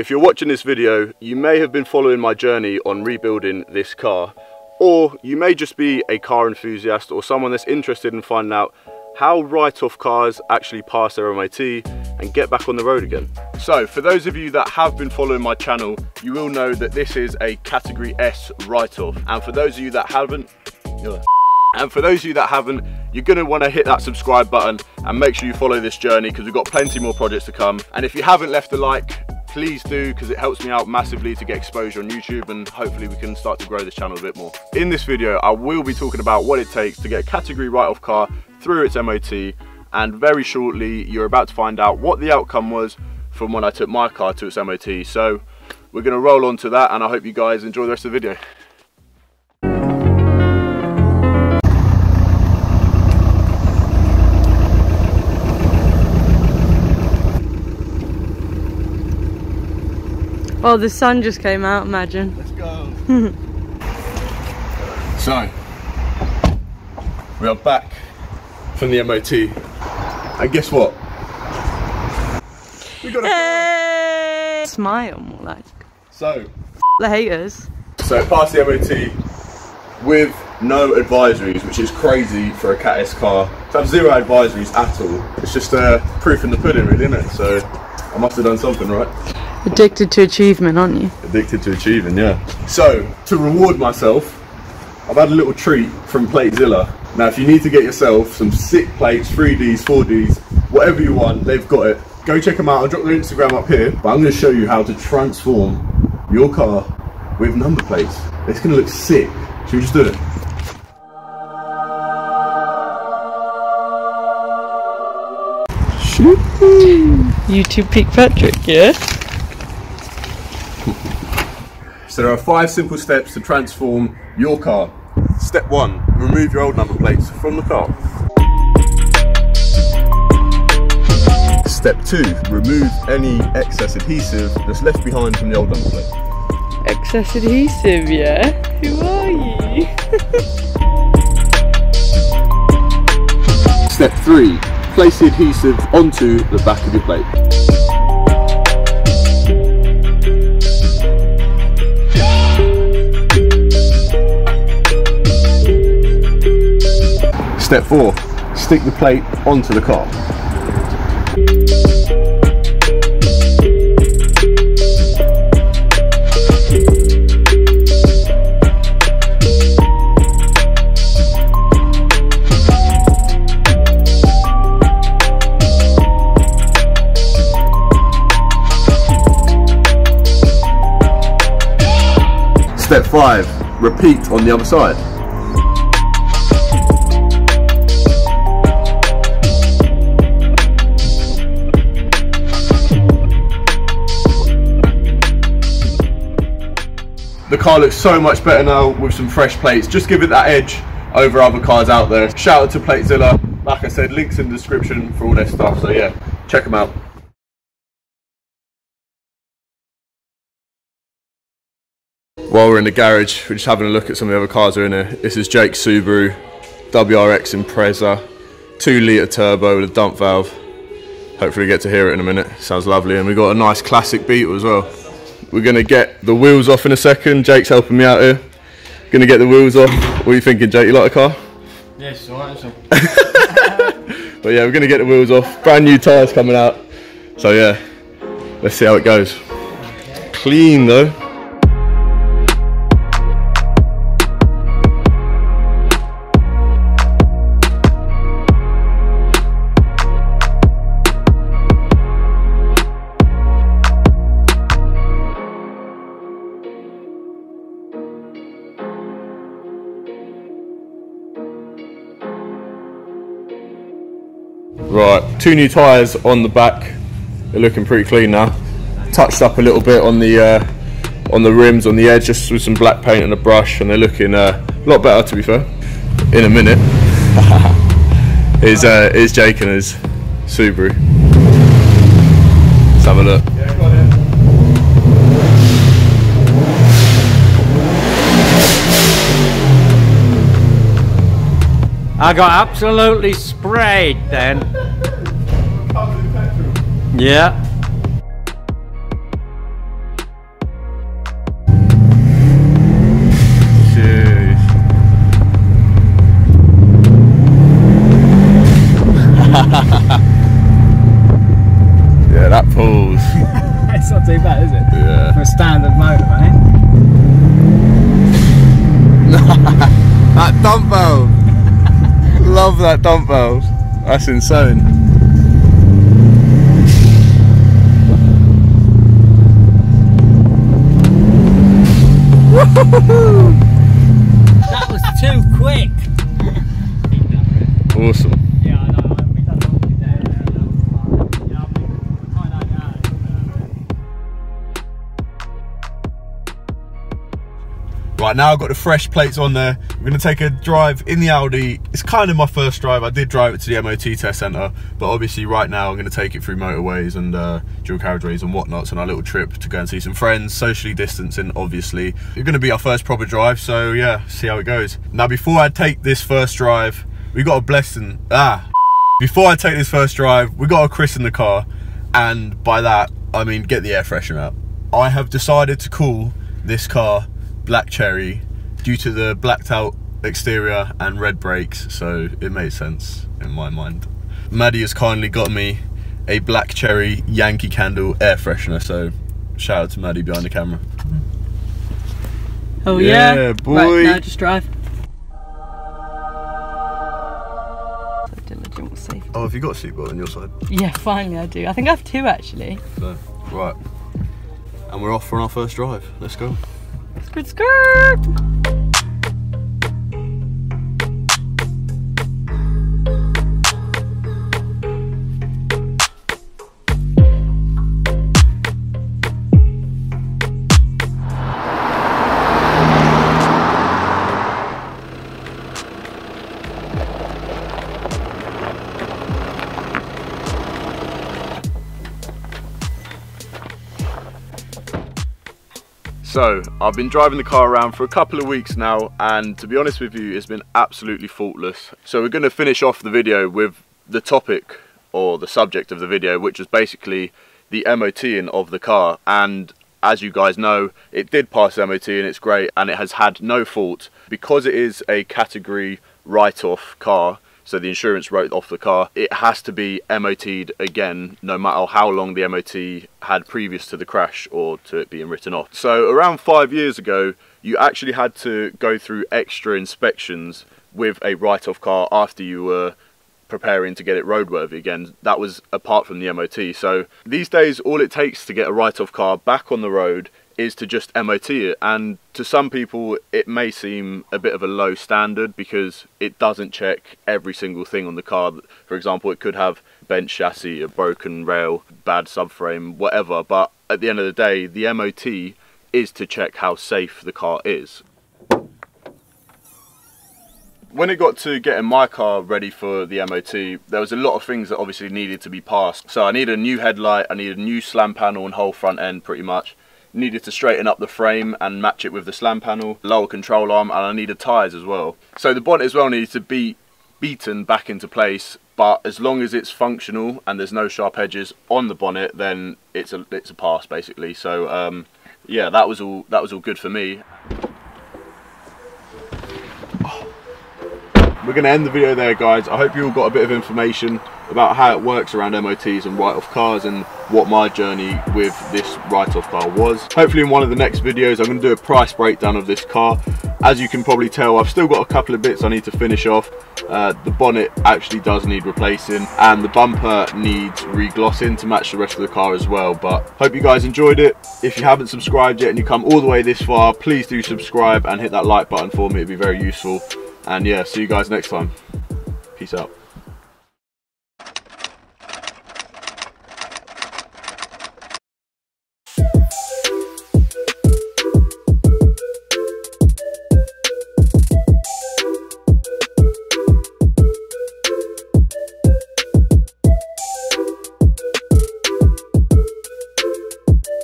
If you're watching this video, you may have been following my journey on rebuilding this car, or you may just be a car enthusiast or someone that's interested in finding out how write-off cars actually pass their MOT and get back on the road again. So for those of you that have been following my channel, you will know that this is a category S write-off. And for those of you that haven't, and for those of you that haven't, you're gonna wanna hit that subscribe button and make sure you follow this journey because we've got plenty more projects to come. And if you haven't left a like, please do because it helps me out massively to get exposure on YouTube and hopefully we can start to grow this channel a bit more. In this video, I will be talking about what it takes to get a category write-off car through its MOT and very shortly you're about to find out what the outcome was from when I took my car to its MOT. So we're gonna roll on to that and I hope you guys enjoy the rest of the video. Oh, the sun just came out, imagine. Let's go. so, we are back from the MOT. And guess what? We got a Hey! Smile more like. So, The haters. so past the MOT with no advisories, which is crazy for a Cat S car. To have zero advisories at all, it's just uh, proof in the pudding, really, isn't it? So, I must have done something right. Addicted to achievement, aren't you? Addicted to achieving, yeah. So, to reward myself, I've had a little treat from Platezilla. Now, if you need to get yourself some sick plates, 3Ds, 4Ds, whatever you want, they've got it. Go check them out. I'll drop their Instagram up here. But I'm going to show you how to transform your car with number plates. It's going to look sick. Should we just do it? YouTube peak Patrick, yeah? So there are five simple steps to transform your car. Step one, remove your old number plates from the car. Step two, remove any excess adhesive that's left behind from the old number plate. Excess adhesive, yeah? Who are you? Step three, place the adhesive onto the back of your plate. Step four, stick the plate onto the car. Step five, repeat on the other side. The car looks so much better now with some fresh plates. Just give it that edge over other cars out there. Shout out to Platezilla. Like I said, links in the description for all their stuff. So yeah, check them out. While we're in the garage, we're just having a look at some of the other cars that are in here. This is Jake's Subaru, WRX Impreza, 2 litre turbo with a dump valve. Hopefully we get to hear it in a minute. Sounds lovely. And we've got a nice classic Beetle as well. We're going to get the wheels off in a second. Jake's helping me out here. Going to get the wheels off. What are you thinking, Jake? You like the car? Yes, alright. But yeah, we're going to get the wheels off. Brand new tyres coming out. So yeah, let's see how it goes. Clean though. Right, two new tyres on the back. They're looking pretty clean now. Touched up a little bit on the uh, on the rims, on the edge, just with some black paint and a brush, and they're looking uh, a lot better to be fair. In a minute, is uh, is Jake and his Subaru. Let's have a look. I got absolutely sprayed then. yeah. yeah, that pulls. it's not too bad, is it? Yeah. For a standard motor, right? that dump valve. Love that dump valve. That's insane. That was too quick. Awesome. Right now I've got the fresh plates on there. We're gonna take a drive in the Audi. It's kind of my first drive. I did drive it to the MOT test centre, but obviously right now I'm gonna take it through motorways and uh, dual carriageways and whatnots on our little trip to go and see some friends, socially distancing obviously. It's gonna be our first proper drive, so yeah, see how it goes. Now before I take this first drive, we got a blessing, ah, before I take this first drive, we got a christen the car, and by that, I mean get the air freshener out. I have decided to call this car Black Cherry due to the blacked out exterior and red brakes, so it made sense in my mind. Maddie has kindly got me a Black Cherry Yankee Candle air freshener, so shout out to Maddie behind the camera. Oh Yeah, yeah, boy. Right, now just drive. So diligent was safe. Oh, have you got a seatbelt on your side? Yeah, finally I do. I think I have two actually. No. Right. And we're off for our first drive. Let's go. Skirt, skirt. So, I've been driving the car around for a couple of weeks now, and to be honest with you, it's been absolutely faultless. So, we're going to finish off the video with the topic or the subject of the video, which is basically the MOTing of the car. And as you guys know, it did pass MOT and it's great, and it has had no fault because it is a category write off car. So the insurance wrote off the car. It has to be MOT'd again, no matter how long the MOT had previous to the crash or to it being written off. So around five years ago, you actually had to go through extra inspections with a write-off car after you were preparing to get it roadworthy again. That was apart from the MOT. So these days, all it takes to get a write-off car back on the road is to just MOT it. And to some people, it may seem a bit of a low standard because it doesn't check every single thing on the car. For example, it could have bent chassis, a broken rail, bad subframe, whatever. But at the end of the day, the MOT is to check how safe the car is when it got to getting my car ready for the MOT, there was a lot of things that obviously needed to be passed. So I needed a new headlight, I needed a new slam panel and whole front end pretty much. Needed to straighten up the frame and match it with the slam panel, lower control arm, and I needed tyres as well. So the bonnet as well needed to be beaten back into place, but as long as it's functional and there's no sharp edges on the bonnet, then it's a it's a pass basically. So um, yeah, that was all that was all good for me. We're going to end the video there guys. I hope you all got a bit of information about how it works around mots and write-off cars and what my journey with this write-off car was. Hopefully in one of the next videos i'm going to do a price breakdown of this car. As you can probably tell i've still got a couple of bits i need to finish off. Uh, the bonnet actually does need replacing and the bumper needs reglossing to match the rest of the car as well. But hope you guys enjoyed it. If you haven't subscribed yet and you come all the way this far please do subscribe and hit that like button for me. It'd be very useful and yeah, see you guys next time. Peace out.